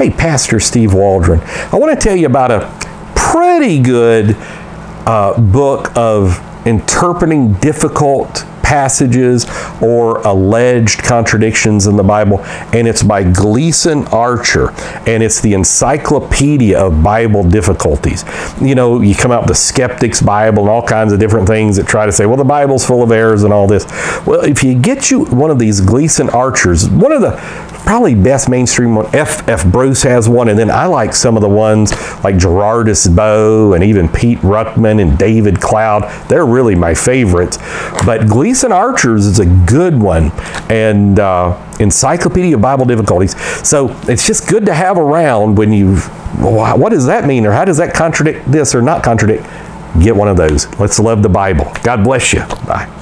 Hey, Pastor Steve Waldron, I want to tell you about a pretty good uh, book of interpreting difficult passages or alleged contradictions in the Bible, and it's by Gleason Archer, and it's the Encyclopedia of Bible Difficulties. You know, you come out with the Skeptic's Bible and all kinds of different things that try to say, well, the Bible's full of errors and all this. Well, if you get you one of these Gleason Archers, one of the probably best mainstream one. F. F. Bruce has one, and then I like some of the ones like Gerardus Bouw and even Pete Ruckman and David Cloud. They're really my favorites. But Gleason Archers is a good one, and uh, Encyclopedia of Bible Difficulties. So it's just good to have around when you. What does that mean, or how does that contradict this or not contradict? Get one of those. Let's love the Bible. God bless you. Bye.